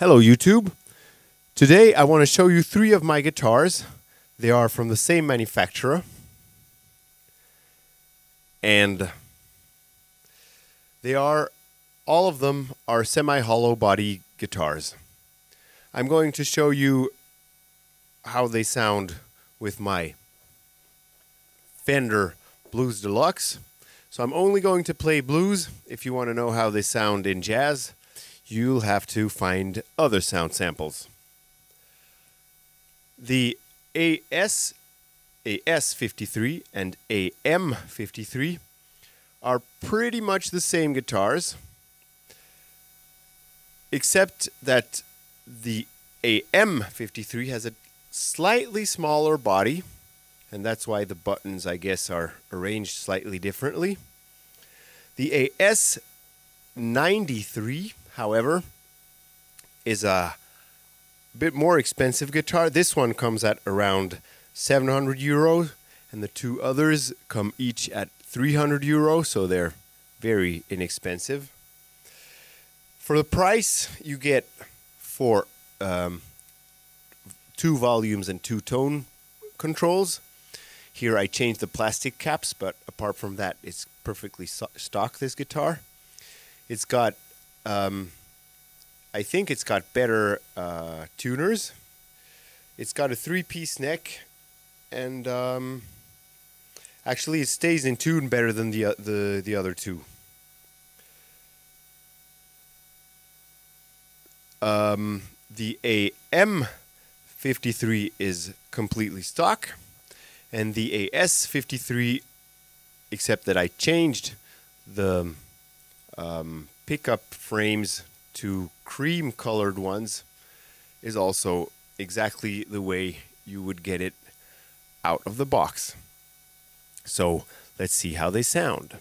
Hello, YouTube. Today I want to show you three of my guitars. They are from the same manufacturer. And they are, all of them are semi hollow body guitars. I'm going to show you how they sound with my Fender Blues Deluxe. So I'm only going to play blues. If you want to know how they sound in jazz, you'll have to find other sound samples. The AS, AS53 and AM53 are pretty much the same guitars, except that the AM53 has a slightly smaller body and that's why the buttons, I guess, are arranged slightly differently. The AS93, however, is a bit more expensive guitar. This one comes at around 700 euros, and the two others come each at 300 euros, so they're very inexpensive. For the price, you get for um, two volumes and two tone controls. Here I changed the plastic caps, but apart from that, it's perfectly stock, this guitar. It's got, um, I think it's got better uh, tuners. It's got a three-piece neck, and um, actually it stays in tune better than the, uh, the, the other two. Um, the AM53 is completely stock and the AS53, except that I changed the um, pickup frames to cream colored ones, is also exactly the way you would get it out of the box. So let's see how they sound.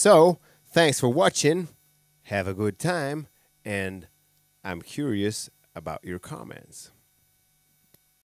So, thanks for watching. Have a good time, and I'm curious about your comments.